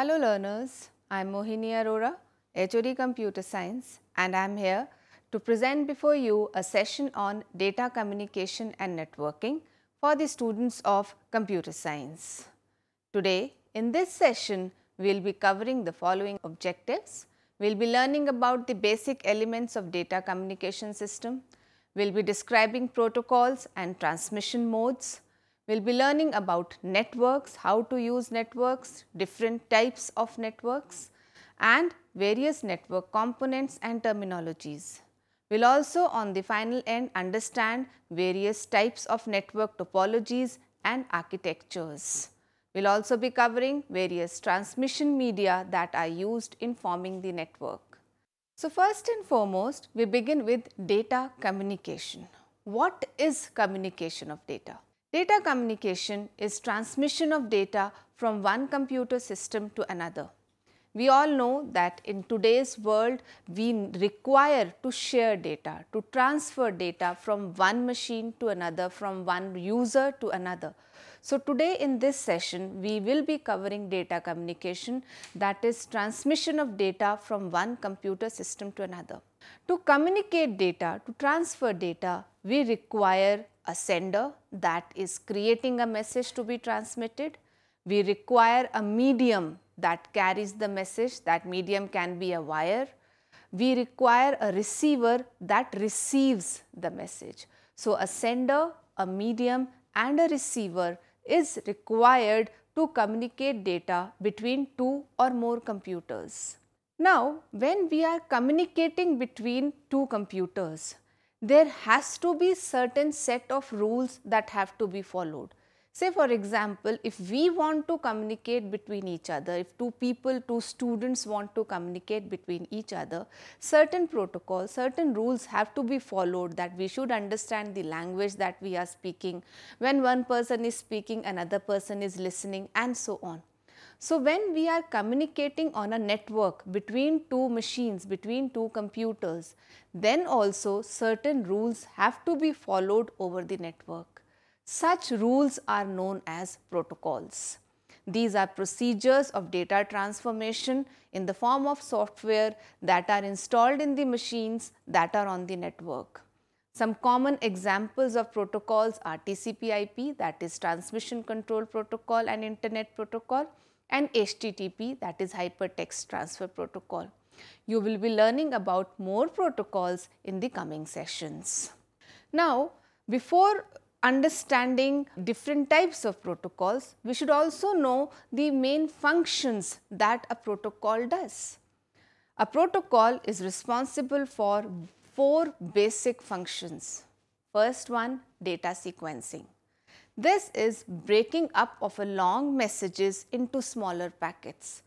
Hello learners, I am Mohini Arora, HOD Computer Science and I am here to present before you a session on data communication and networking for the students of computer science. Today in this session we will be covering the following objectives. We will be learning about the basic elements of data communication system. We will be describing protocols and transmission modes. We will be learning about networks, how to use networks, different types of networks and various network components and terminologies. We will also on the final end understand various types of network topologies and architectures. We will also be covering various transmission media that are used in forming the network. So, first and foremost we begin with data communication. What is communication of data? Data communication is transmission of data from one computer system to another. We all know that in today's world we require to share data, to transfer data from one machine to another, from one user to another. So, today in this session we will be covering data communication that is transmission of data from one computer system to another. To communicate data, to transfer data, we require a sender that is creating a message to be transmitted. We require a medium that carries the message, that medium can be a wire. We require a receiver that receives the message. So, a sender, a medium and a receiver is required to communicate data between two or more computers. Now, when we are communicating between two computers, there has to be certain set of rules that have to be followed. Say for example, if we want to communicate between each other, if two people, two students want to communicate between each other, certain protocols, certain rules have to be followed that we should understand the language that we are speaking. When one person is speaking, another person is listening and so on. So, when we are communicating on a network between two machines, between two computers, then also certain rules have to be followed over the network. Such rules are known as protocols. These are procedures of data transformation in the form of software that are installed in the machines that are on the network. Some common examples of protocols are TCP IP that is transmission control protocol and internet protocol and HTTP that is hypertext transfer protocol. You will be learning about more protocols in the coming sessions. Now, before understanding different types of protocols, we should also know the main functions that a protocol does. A protocol is responsible for four basic functions. First one, data sequencing. This is breaking up of a long messages into smaller packets.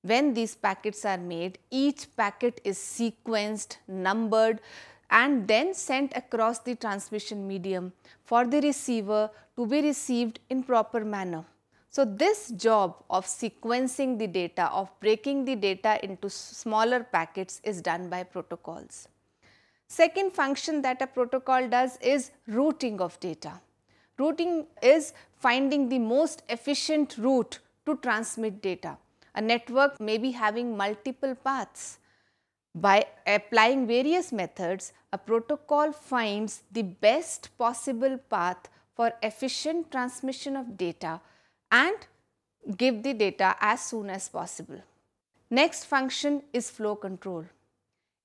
When these packets are made, each packet is sequenced, numbered and then sent across the transmission medium for the receiver to be received in proper manner. So, this job of sequencing the data, of breaking the data into smaller packets is done by protocols. Second function that a protocol does is routing of data. Routing is finding the most efficient route to transmit data. A network may be having multiple paths. By applying various methods, a protocol finds the best possible path for efficient transmission of data and give the data as soon as possible. Next function is flow control.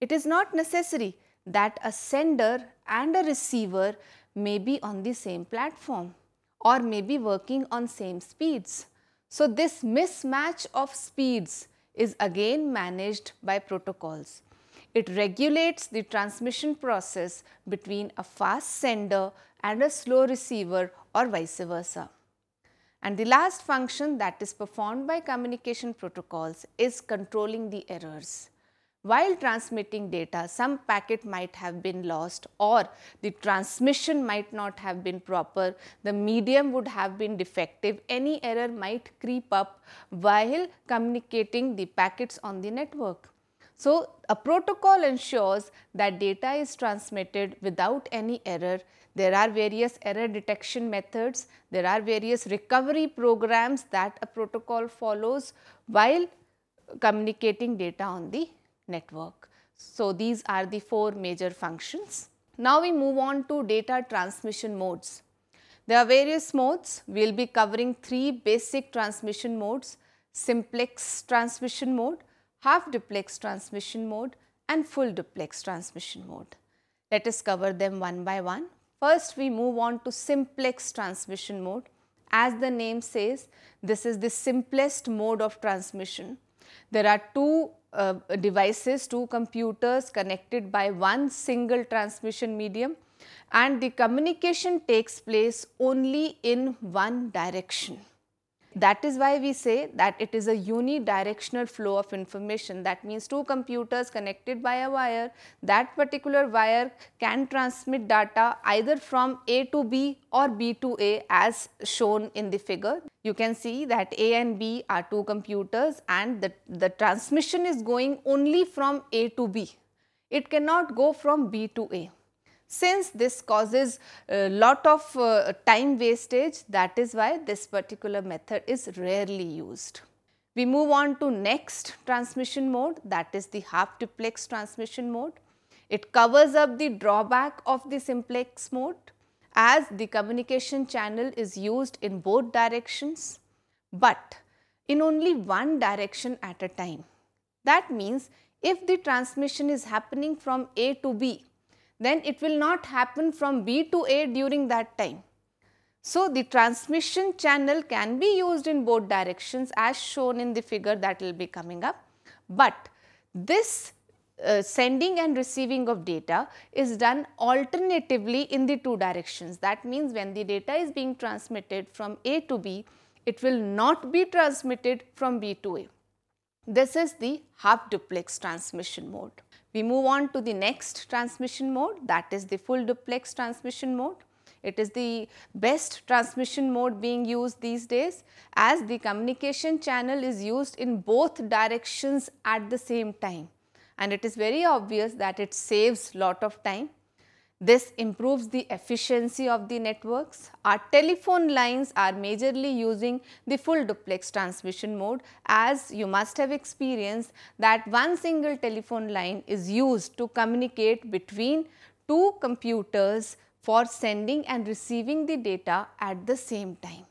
It is not necessary that a sender and a receiver may be on the same platform or may be working on same speeds. So, this mismatch of speeds is again managed by protocols. It regulates the transmission process between a fast sender and a slow receiver or vice versa. And the last function that is performed by communication protocols is controlling the errors. While transmitting data, some packet might have been lost or the transmission might not have been proper, the medium would have been defective, any error might creep up while communicating the packets on the network. So, a protocol ensures that data is transmitted without any error. there are various error detection methods, there are various recovery programs that a protocol follows while communicating data on the network. So, these are the four major functions. Now, we move on to data transmission modes. There are various modes. We will be covering three basic transmission modes, simplex transmission mode, half duplex transmission mode and full duplex transmission mode. Let us cover them one by one. First, we move on to simplex transmission mode. As the name says, this is the simplest mode of transmission. There are two uh, devices, two computers connected by one single transmission medium and the communication takes place only in one direction. That is why we say that it is a unidirectional flow of information. That means two computers connected by a wire, that particular wire can transmit data either from A to B or B to A as shown in the figure. You can see that A and B are two computers and the, the transmission is going only from A to B. It cannot go from B to A. Since this causes a lot of uh, time wastage that is why this particular method is rarely used. We move on to next transmission mode that is the half duplex transmission mode. It covers up the drawback of the simplex mode as the communication channel is used in both directions but in only one direction at a time. That means if the transmission is happening from A to B then it will not happen from B to A during that time. So, the transmission channel can be used in both directions as shown in the figure that will be coming up. But this uh, sending and receiving of data is done alternatively in the two directions. That means when the data is being transmitted from A to B, it will not be transmitted from B to A. This is the half duplex transmission mode. We move on to the next transmission mode. That is the full duplex transmission mode. It is the best transmission mode being used these days as the communication channel is used in both directions at the same time. And it is very obvious that it saves lot of time this improves the efficiency of the networks. Our telephone lines are majorly using the full duplex transmission mode as you must have experienced that one single telephone line is used to communicate between two computers for sending and receiving the data at the same time.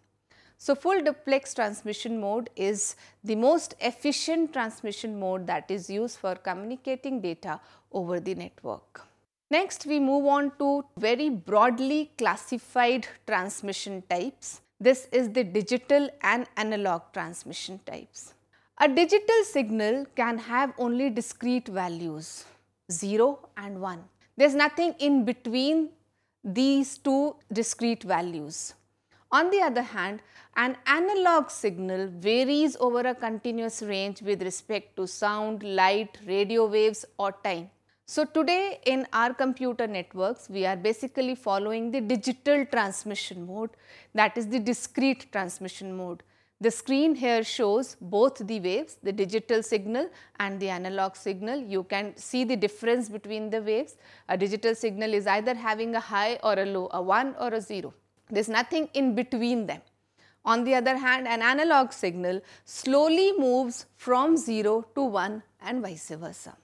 So, full duplex transmission mode is the most efficient transmission mode that is used for communicating data over the network. Next, we move on to very broadly classified transmission types. This is the digital and analog transmission types. A digital signal can have only discrete values 0 and 1. There is nothing in between these two discrete values. On the other hand, an analog signal varies over a continuous range with respect to sound, light, radio waves or time. So today in our computer networks, we are basically following the digital transmission mode that is the discrete transmission mode. The screen here shows both the waves, the digital signal and the analog signal. You can see the difference between the waves. A digital signal is either having a high or a low, a 1 or a 0. There is nothing in between them. On the other hand, an analog signal slowly moves from 0 to 1 and vice versa.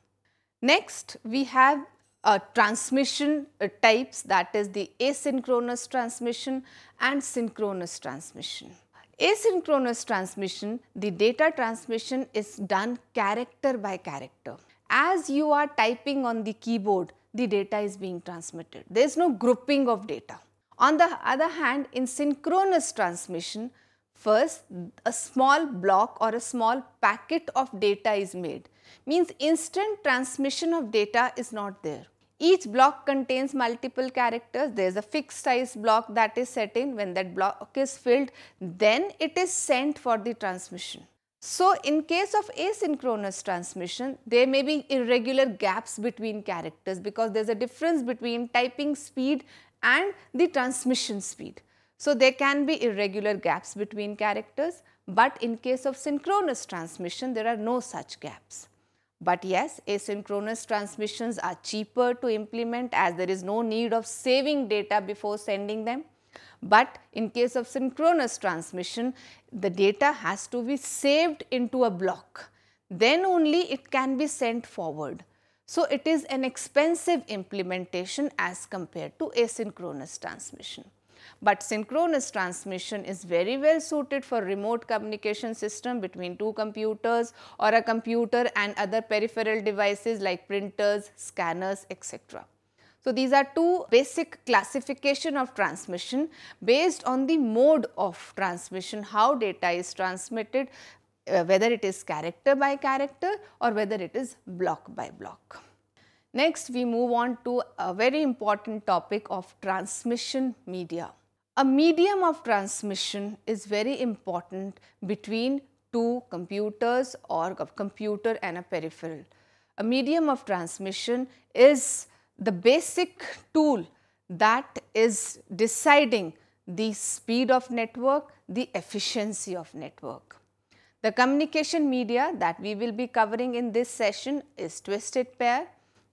Next, we have uh, transmission uh, types that is the asynchronous transmission and synchronous transmission. Asynchronous transmission, the data transmission is done character by character. As you are typing on the keyboard, the data is being transmitted. There is no grouping of data. On the other hand, in synchronous transmission, first a small block or a small packet of data is made means instant transmission of data is not there. Each block contains multiple characters. There is a fixed size block that is set in. When that block is filled, then it is sent for the transmission. So, in case of asynchronous transmission, there may be irregular gaps between characters because there is a difference between typing speed and the transmission speed. So, there can be irregular gaps between characters, but in case of synchronous transmission, there are no such gaps. But yes, asynchronous transmissions are cheaper to implement as there is no need of saving data before sending them. But in case of synchronous transmission, the data has to be saved into a block. Then only it can be sent forward. So, it is an expensive implementation as compared to asynchronous transmission. But synchronous transmission is very well suited for remote communication system between two computers or a computer and other peripheral devices like printers, scanners, etc. So, these are two basic classification of transmission based on the mode of transmission, how data is transmitted, uh, whether it is character by character or whether it is block by block. Next, we move on to a very important topic of transmission media. A medium of transmission is very important between two computers or a computer and a peripheral. A medium of transmission is the basic tool that is deciding the speed of network, the efficiency of network. The communication media that we will be covering in this session is twisted pair,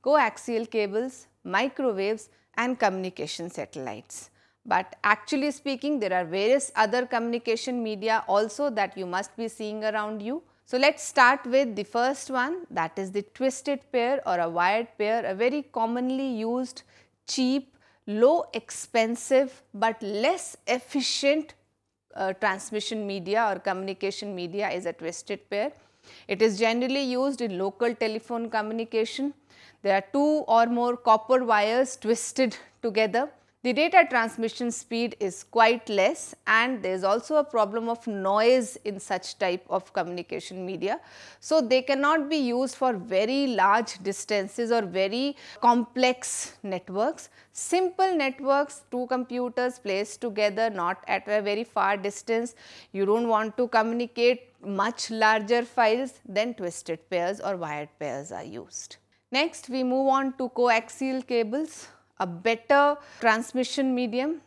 coaxial cables, microwaves and communication satellites. But actually speaking, there are various other communication media also that you must be seeing around you. So, let us start with the first one that is the twisted pair or a wired pair, a very commonly used cheap, low expensive but less efficient uh, transmission media or communication media is a twisted pair. It is generally used in local telephone communication. There are two or more copper wires twisted together the data transmission speed is quite less and there is also a problem of noise in such type of communication media. So, they cannot be used for very large distances or very complex networks. Simple networks, two computers placed together not at a very far distance, you do not want to communicate much larger files then twisted pairs or wired pairs are used. Next we move on to coaxial cables a better transmission medium.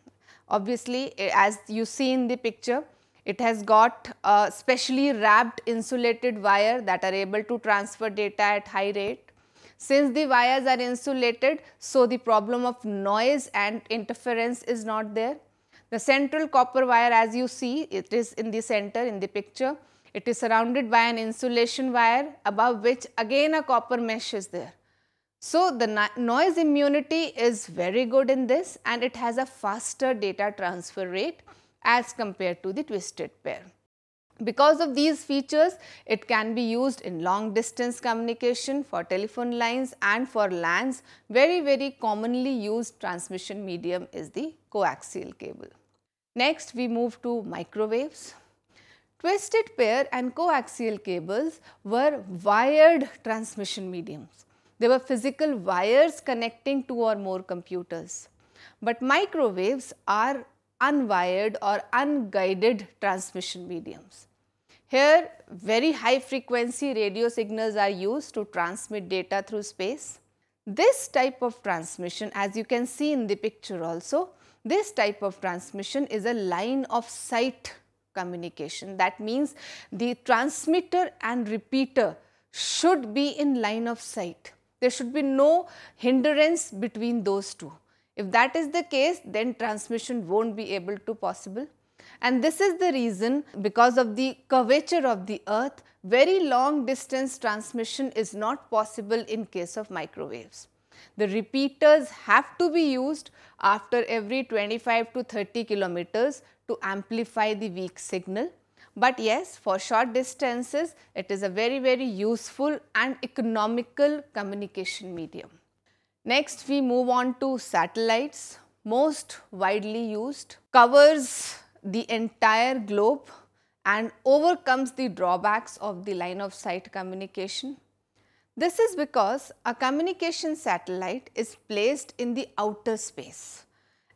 Obviously, eh, as you see in the picture, it has got a specially wrapped insulated wire that are able to transfer data at high rate. Since the wires are insulated, so the problem of noise and interference is not there. The central copper wire as you see, it is in the center in the picture. It is surrounded by an insulation wire above which again a copper mesh is there. So, the noise immunity is very good in this and it has a faster data transfer rate as compared to the twisted pair. Because of these features, it can be used in long distance communication for telephone lines and for LANs. Very, very commonly used transmission medium is the coaxial cable. Next, we move to microwaves. Twisted pair and coaxial cables were wired transmission mediums. They were physical wires connecting two or more computers. But microwaves are unwired or unguided transmission mediums. Here very high frequency radio signals are used to transmit data through space. This type of transmission as you can see in the picture also, this type of transmission is a line of sight communication. That means the transmitter and repeater should be in line of sight. There should be no hindrance between those two. If that is the case, then transmission won't be able to possible. And this is the reason because of the curvature of the earth, very long distance transmission is not possible in case of microwaves. The repeaters have to be used after every 25 to 30 kilometers to amplify the weak signal but yes, for short distances, it is a very, very useful and economical communication medium. Next, we move on to satellites, most widely used, covers the entire globe and overcomes the drawbacks of the line of sight communication. This is because a communication satellite is placed in the outer space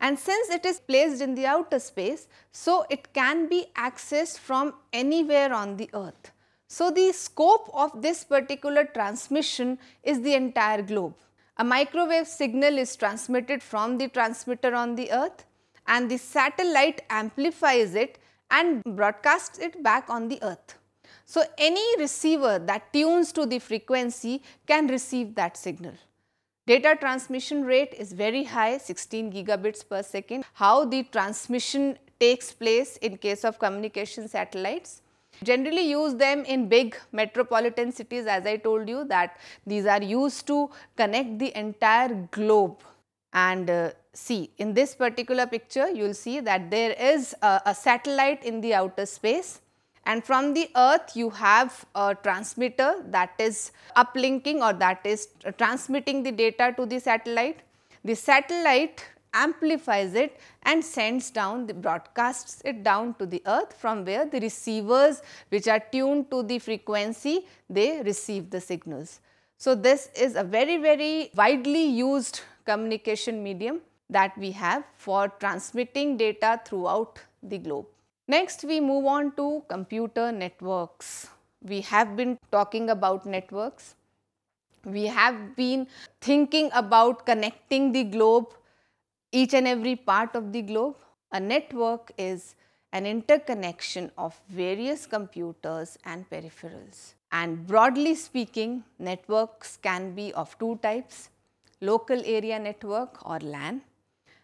and since it is placed in the outer space, so it can be accessed from anywhere on the earth. So, the scope of this particular transmission is the entire globe. A microwave signal is transmitted from the transmitter on the earth and the satellite amplifies it and broadcasts it back on the earth. So, any receiver that tunes to the frequency can receive that signal. Data transmission rate is very high 16 gigabits per second. How the transmission takes place in case of communication satellites? Generally use them in big metropolitan cities as I told you that these are used to connect the entire globe and uh, see in this particular picture you will see that there is a, a satellite in the outer space and from the earth you have a transmitter that is uplinking or that is transmitting the data to the satellite. The satellite amplifies it and sends down the broadcasts it down to the earth from where the receivers which are tuned to the frequency they receive the signals. So, this is a very very widely used communication medium that we have for transmitting data throughout the globe. Next we move on to computer networks. We have been talking about networks. We have been thinking about connecting the globe, each and every part of the globe. A network is an interconnection of various computers and peripherals. And broadly speaking, networks can be of two types, local area network or LAN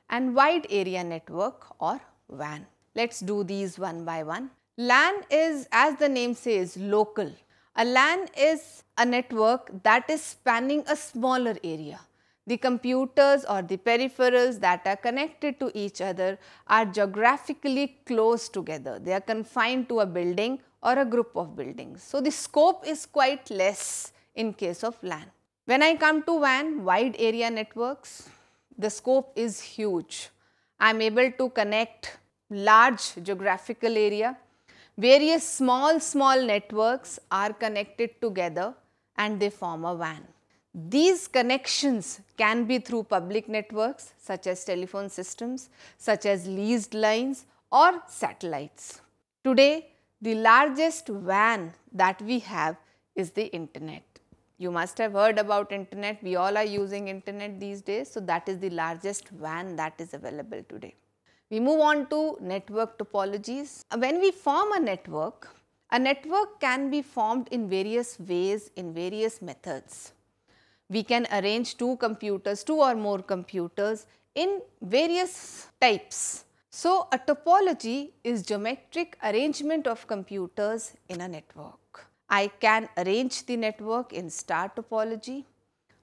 and wide area network or WAN. Let us do these one by one. LAN is as the name says local. A LAN is a network that is spanning a smaller area. The computers or the peripherals that are connected to each other are geographically close together. They are confined to a building or a group of buildings. So, the scope is quite less in case of LAN. When I come to WAN, wide area networks, the scope is huge. I am able to connect large geographical area. Various small, small networks are connected together and they form a WAN. These connections can be through public networks such as telephone systems, such as leased lines or satellites. Today, the largest WAN that we have is the internet. You must have heard about internet, we all are using internet these days. So, that is the largest WAN that is available today. We move on to network topologies. When we form a network, a network can be formed in various ways, in various methods. We can arrange two computers, two or more computers in various types. So, a topology is geometric arrangement of computers in a network. I can arrange the network in star topology,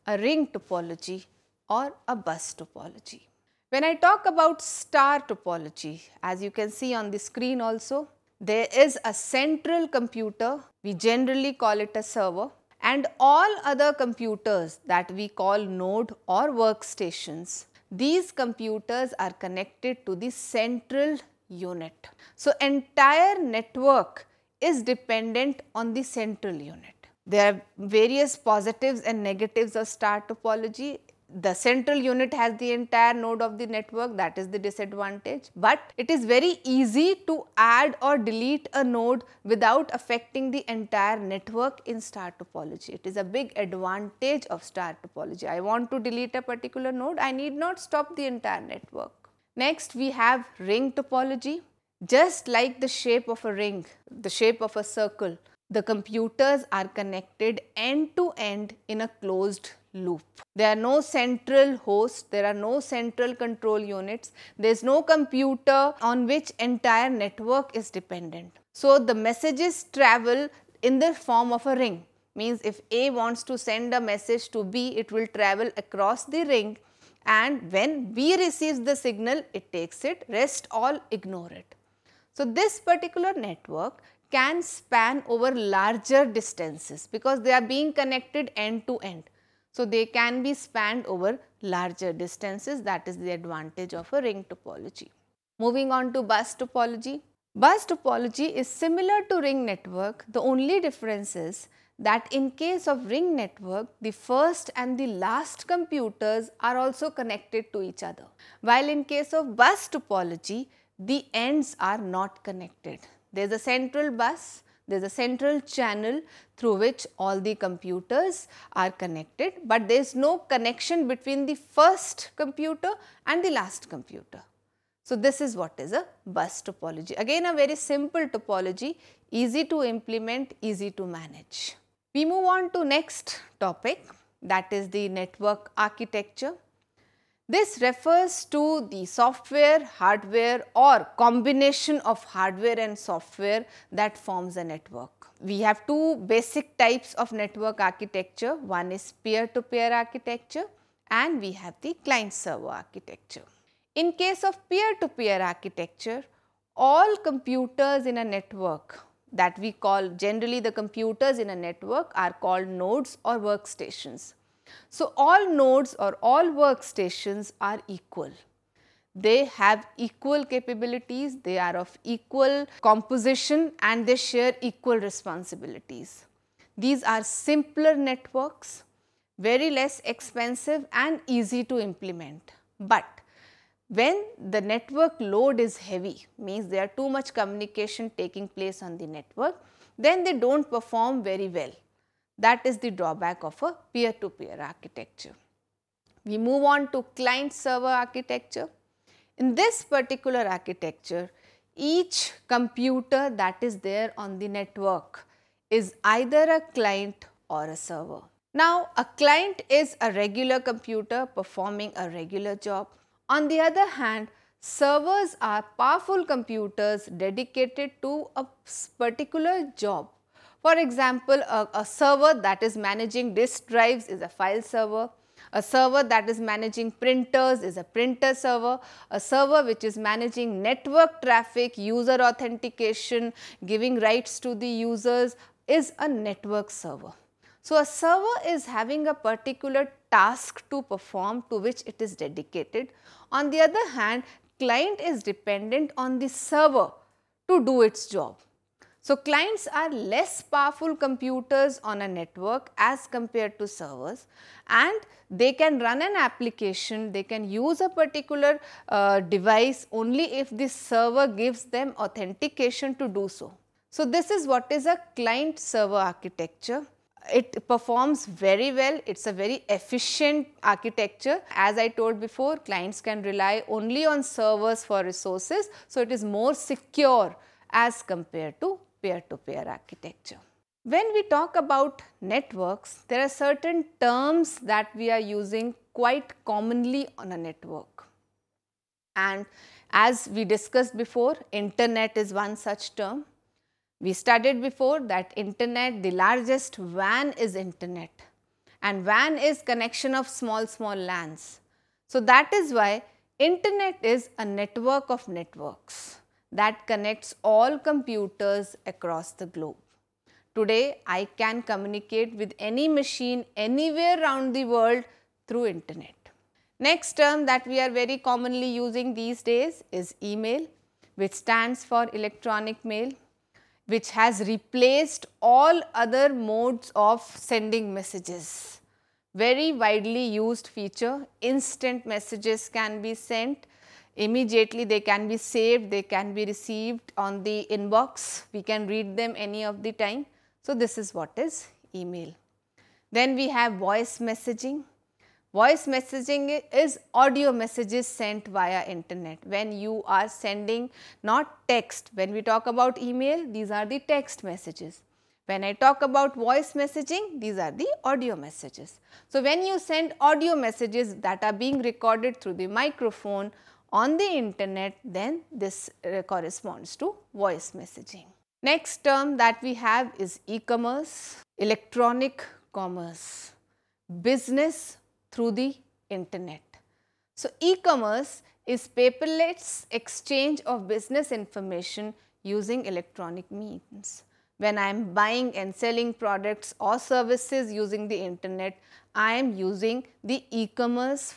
a ring topology or a bus topology. When I talk about star topology, as you can see on the screen also, there is a central computer, we generally call it a server and all other computers that we call node or workstations. These computers are connected to the central unit. So, entire network is dependent on the central unit. There are various positives and negatives of star topology the central unit has the entire node of the network that is the disadvantage but it is very easy to add or delete a node without affecting the entire network in star topology. It is a big advantage of star topology. I want to delete a particular node, I need not stop the entire network. Next we have ring topology. Just like the shape of a ring, the shape of a circle, the computers are connected end to end in a closed loop. There are no central hosts, there are no central control units, there is no computer on which entire network is dependent. So, the messages travel in the form of a ring means if A wants to send a message to B, it will travel across the ring and when B receives the signal, it takes it, rest all ignore it. So, this particular network can span over larger distances because they are being connected end to end. So, they can be spanned over larger distances that is the advantage of a ring topology. Moving on to bus topology. Bus topology is similar to ring network. The only difference is that in case of ring network, the first and the last computers are also connected to each other. While in case of bus topology, the ends are not connected. There is a central bus there is a central channel through which all the computers are connected, but there is no connection between the first computer and the last computer. So, this is what is a bus topology. Again a very simple topology, easy to implement, easy to manage. We move on to next topic that is the network architecture. This refers to the software, hardware or combination of hardware and software that forms a network. We have two basic types of network architecture. One is peer-to-peer -peer architecture and we have the client server architecture. In case of peer-to-peer -peer architecture, all computers in a network that we call generally the computers in a network are called nodes or workstations. So, all nodes or all workstations are equal. They have equal capabilities, they are of equal composition and they share equal responsibilities. These are simpler networks, very less expensive and easy to implement. But when the network load is heavy, means there are too much communication taking place on the network, then they do not perform very well. That is the drawback of a peer-to-peer -peer architecture. We move on to client server architecture. In this particular architecture, each computer that is there on the network is either a client or a server. Now, a client is a regular computer performing a regular job. On the other hand, servers are powerful computers dedicated to a particular job for example, a, a server that is managing disk drives is a file server. A server that is managing printers is a printer server. A server which is managing network traffic, user authentication, giving rights to the users is a network server. So, a server is having a particular task to perform to which it is dedicated. On the other hand, client is dependent on the server to do its job. So, clients are less powerful computers on a network as compared to servers and they can run an application, they can use a particular uh, device only if the server gives them authentication to do so. So, this is what is a client server architecture. It performs very well, it is a very efficient architecture. As I told before, clients can rely only on servers for resources. So, it is more secure as compared to peer-to-peer -peer architecture. When we talk about networks, there are certain terms that we are using quite commonly on a network. And as we discussed before, internet is one such term. We studied before that internet, the largest WAN is internet and WAN is connection of small, small LANs. So that is why internet is a network of networks that connects all computers across the globe. Today, I can communicate with any machine anywhere around the world through internet. Next term that we are very commonly using these days is email which stands for electronic mail which has replaced all other modes of sending messages. Very widely used feature, instant messages can be sent immediately they can be saved, they can be received on the inbox, we can read them any of the time. So, this is what is email. Then we have voice messaging. Voice messaging is audio messages sent via internet. When you are sending not text, when we talk about email, these are the text messages. When I talk about voice messaging, these are the audio messages. So, when you send audio messages that are being recorded through the microphone on the internet then this uh, corresponds to voice messaging. Next term that we have is e-commerce, electronic commerce, business through the internet. So, e-commerce is paperless exchange of business information using electronic means. When I am buying and selling products or services using the internet, I am using the e-commerce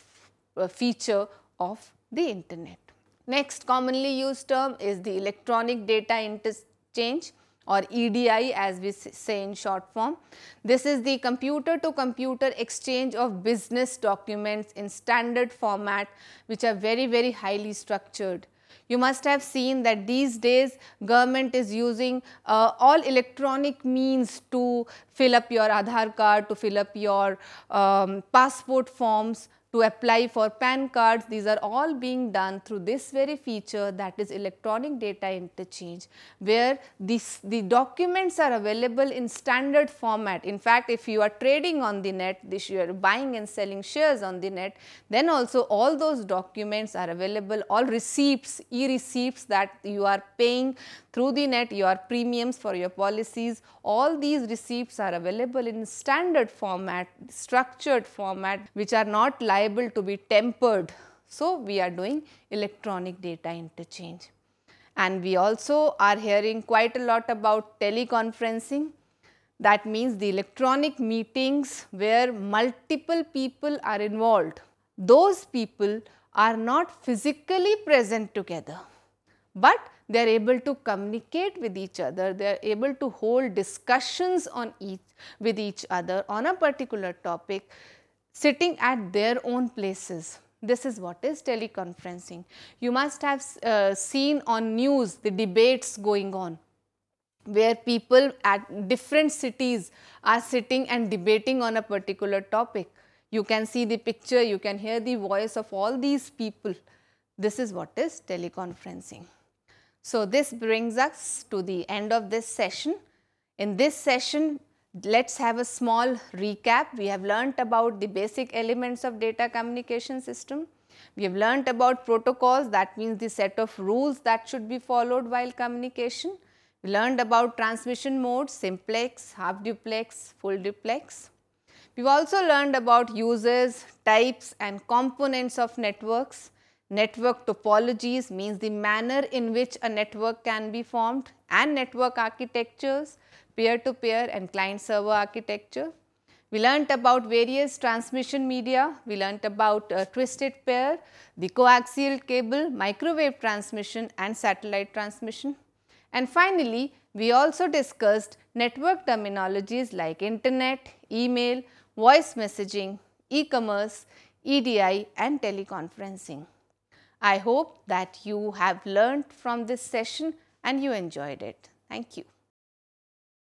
uh, feature of the internet. Next commonly used term is the electronic data interchange or EDI as we say in short form. This is the computer to computer exchange of business documents in standard format which are very very highly structured. You must have seen that these days government is using uh, all electronic means to fill up your Aadhaar card, to fill up your um, passport forms to apply for PAN cards. These are all being done through this very feature that is electronic data interchange where this, the documents are available in standard format. In fact, if you are trading on the net, this you are buying and selling shares on the net, then also all those documents are available, all receipts, e-receipts that you are paying through the net, your premiums for your policies, all these receipts are available in standard format, structured format which are not liable to be tempered. So, we are doing electronic data interchange. And we also are hearing quite a lot about teleconferencing. That means the electronic meetings where multiple people are involved. Those people are not physically present together, but they are able to communicate with each other, they are able to hold discussions on each with each other on a particular topic sitting at their own places. This is what is teleconferencing. You must have uh, seen on news the debates going on where people at different cities are sitting and debating on a particular topic. You can see the picture, you can hear the voice of all these people. This is what is teleconferencing. So, this brings us to the end of this session. In this session, let us have a small recap. We have learnt about the basic elements of data communication system. We have learnt about protocols that means the set of rules that should be followed while communication. We learned about transmission modes simplex, half duplex, full duplex. We have also learned about uses, types and components of networks Network topologies means the manner in which a network can be formed and network architectures, peer-to-peer -peer and client-server architecture. We learnt about various transmission media, we learnt about uh, twisted pair, the coaxial cable, microwave transmission and satellite transmission. And finally, we also discussed network terminologies like internet, email, voice messaging, e-commerce, EDI and teleconferencing. I hope that you have learned from this session and you enjoyed it. Thank you.